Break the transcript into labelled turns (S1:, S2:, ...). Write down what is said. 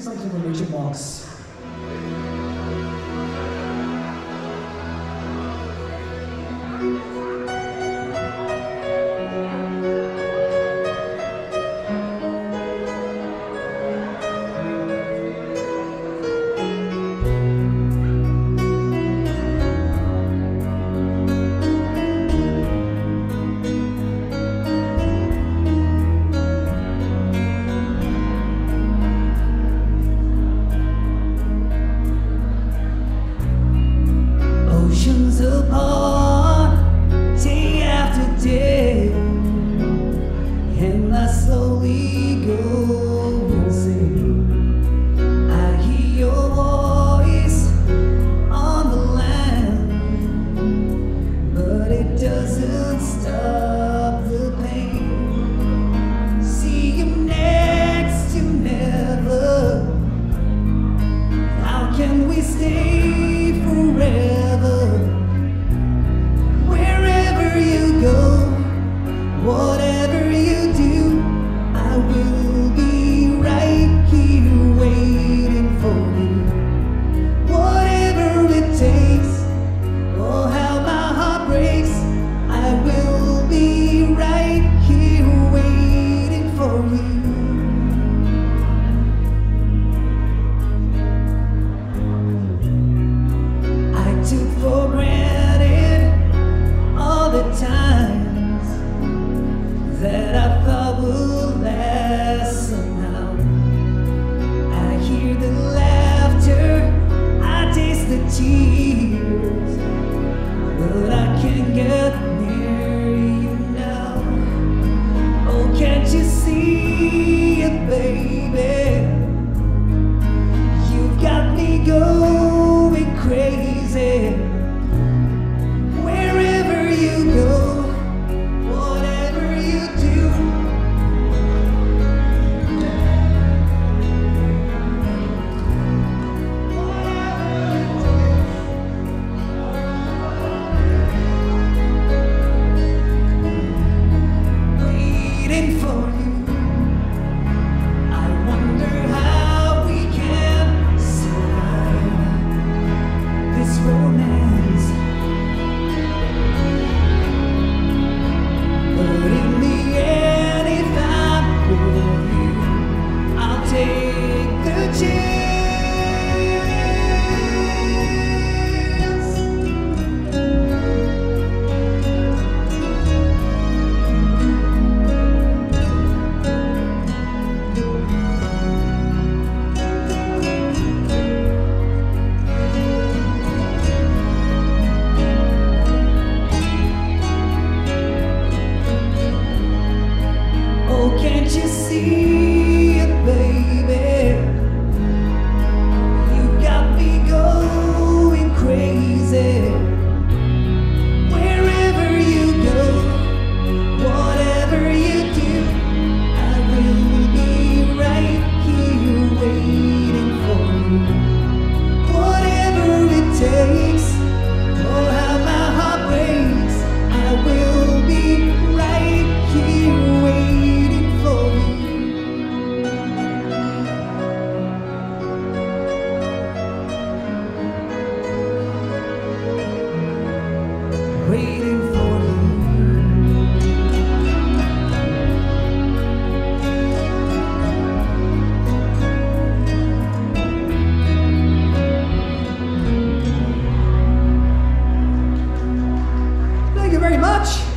S1: something from Richard Marx. Stay take the chance. Much.